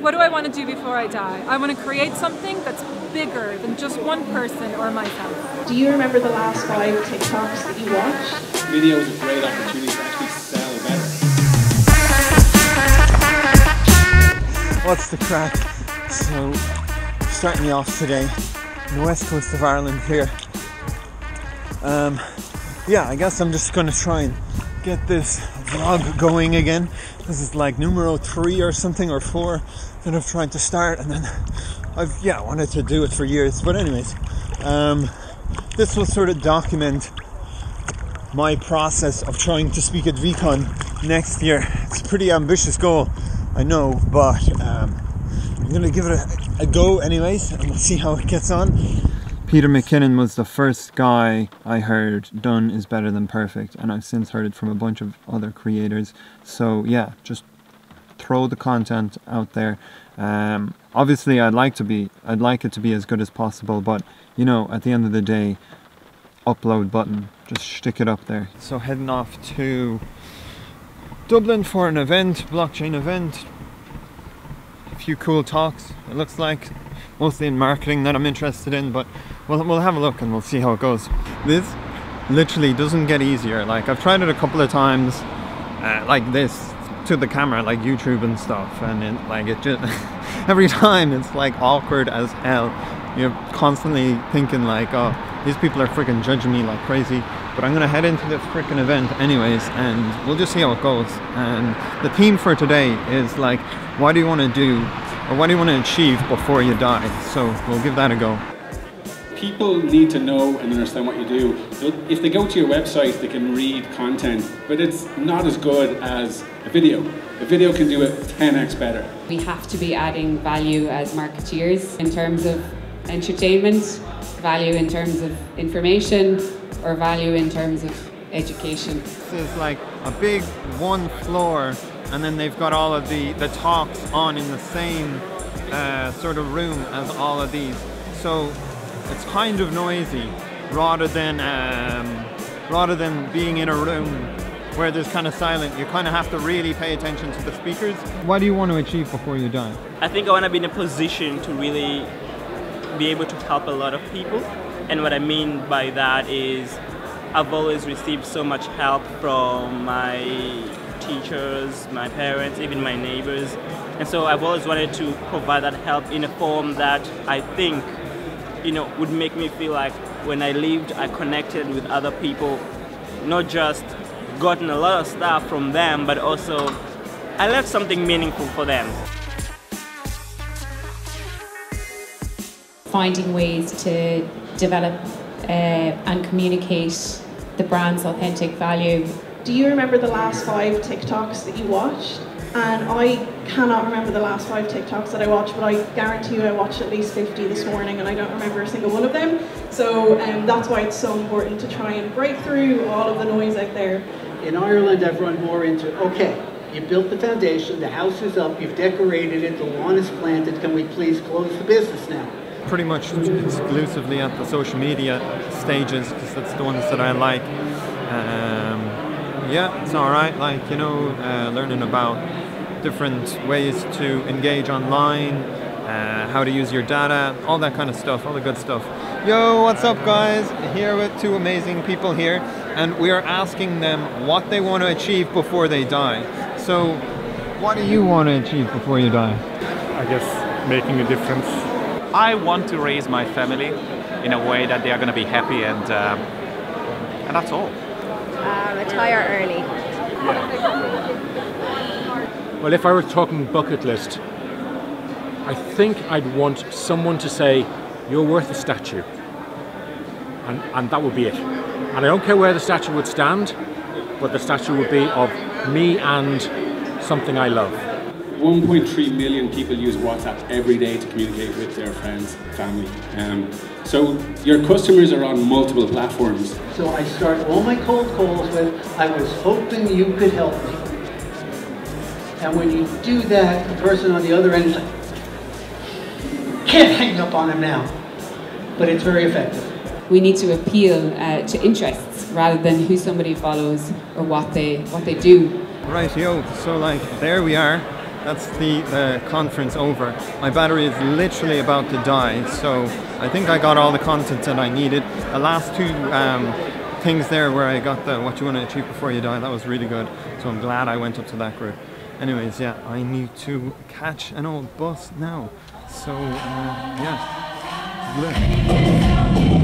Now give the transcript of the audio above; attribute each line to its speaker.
Speaker 1: What do I want to do before I die? I want to create something that's bigger than just one person or myself.
Speaker 2: Do you remember the last five TikToks that you watched?
Speaker 3: Video is a great opportunity to actually sell better.
Speaker 4: What's the crack? So, starting me off today on the west coast of Ireland here. Um, yeah, I guess I'm just gonna try and get this vlog going again. This is like numero three or something or four that I've tried to start, and then I've yeah wanted to do it for years. But anyways, um, this will sort of document my process of trying to speak at VeeCon next year. It's a pretty ambitious goal, I know, but um, I'm gonna give it a, a go anyways, and we'll see how it gets on. Peter McKinnon was the first guy I heard done is better than perfect, and I've since heard it from a bunch of other creators. So, yeah, just throw the content out there. Um, obviously, I'd like to be, I'd like it to be as good as possible, but you know, at the end of the day, upload button, just stick it up there. So, heading off to Dublin for an event, blockchain event. A few cool talks, it looks like mostly in marketing that I'm interested in, but we'll, we'll have a look and we'll see how it goes. This literally doesn't get easier. Like I've tried it a couple of times, uh, like this to the camera, like YouTube and stuff, and it, like it just every time it's like awkward as hell. You're constantly thinking like, oh, these people are freaking judging me like crazy. But I'm gonna head into this freaking event anyways, and we'll just see how it goes. And the theme for today is like, what do you want to do or what do you want to achieve before you die? So we'll give that a go.
Speaker 3: People need to know and understand what you do. If they go to your website, they can read content, but it's not as good as a video. A video can do it 10x better.
Speaker 5: We have to be adding value as marketeers in terms of entertainment, value in terms of information, or value in terms of education.
Speaker 4: This is like a big one floor and then they've got all of the, the talks on in the same uh, sort of room as all of these. So it's kind of noisy rather than um, rather than being in a room where there's kind of silent. You kind of have to really pay attention to the speakers. What do you want to achieve before you die?
Speaker 6: I think I want to be in a position to really be able to help a lot of people. And what I mean by that is I've always received so much help from my teachers, my parents, even my neighbors. And so I've always wanted to provide that help in a form that I think, you know, would make me feel like when I lived, I connected with other people, not just gotten a lot of stuff from them, but also I left something meaningful for them.
Speaker 5: Finding ways to develop uh, and communicate the brand's authentic value.
Speaker 2: Do you remember the last five TikToks that you watched? And I cannot remember the last five TikToks that I watched, but I guarantee you I watched at least 50 this morning and I don't remember a single one of them. So um, that's why it's so important to try and break through all of the noise out there.
Speaker 7: In Ireland, I've run more into, okay, you built the foundation, the house is up, you've decorated it, the lawn is planted, can we please close the business now?
Speaker 4: Pretty much exclusively at the social media stages, because that's the ones that I like. Um, yeah, it's alright, like, you know, uh, learning about different ways to engage online, uh, how to use your data, all that kind of stuff, all the good stuff. Yo, what's up, guys? Here with two amazing people here, and we are asking them what they want to achieve before they die. So, what do you want to achieve before you die?
Speaker 8: I guess making a difference.
Speaker 9: I want to raise my family in a way that they are going to be happy, and um, and that's all.
Speaker 10: Uh, retire early.
Speaker 8: Well, if I were talking bucket list, I think I'd want someone to say, "You're worth a statue," and and that would be it. And I don't care where the statue would stand, but the statue would be of me and something I love.
Speaker 3: 1.3 million people use WhatsApp every day to communicate with their friends, family. Um, so your customers are on multiple platforms.
Speaker 7: So I start all my cold calls with, I was hoping you could help me. And when you do that, the person on the other end is like, can't hang up on him now. But it's very effective.
Speaker 5: We need to appeal uh, to interests rather than who somebody follows or what they what they do.
Speaker 4: Right, yo, so like, there we are. That's the, the conference over. My battery is literally about to die, so I think I got all the content that I needed. The last two um, things there where I got the what you want to achieve before you die, that was really good. So I'm glad I went up to that group. Anyways, yeah, I need to catch an old bus now. So, uh, yeah. Bleh.